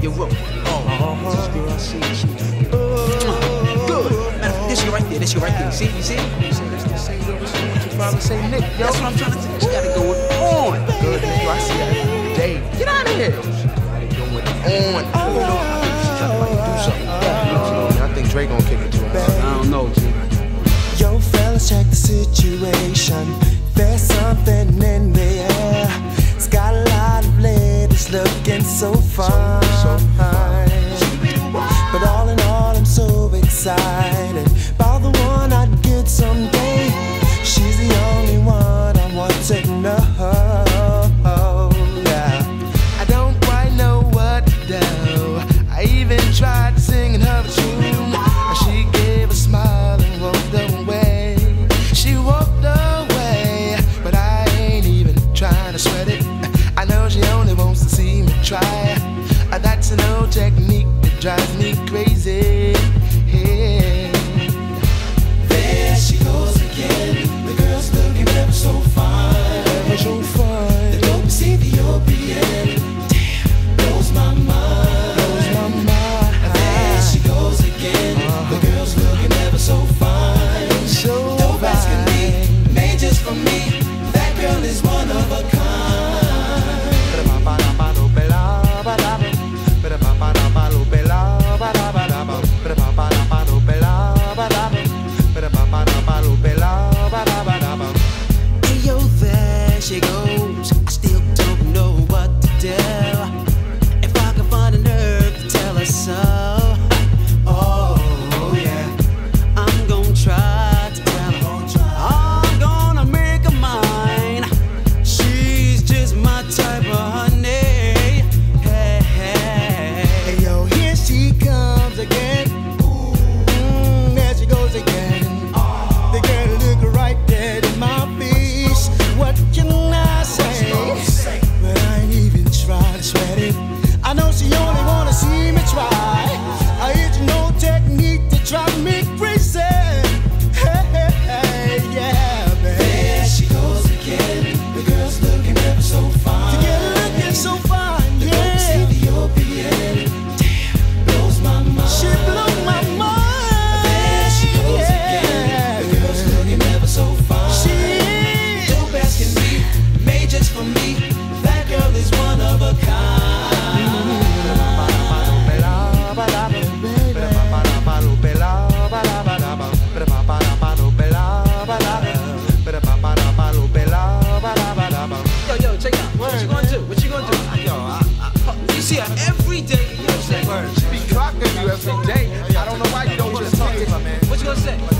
Your room. Oh, this girl, I see she. Good. Man, this you right there. This you right there. See, you see? You see, that's the same girl. What your father say, Nick? Yo. That's what I'm trying to tell you. She gotta go with on. Good, yo, I see that every day. Get out of here. She gotta go on. Oh, you know, I think she's trying to like do something. Yeah, I think Dre gonna kick it to her. I don't know, G. Yo, fellas, check the situation. There's something in the looking so fine. But technique that drives me crazy. every day you use that word. You be clocking you every day. I don't know why you don't just talk to my man. What you gonna say?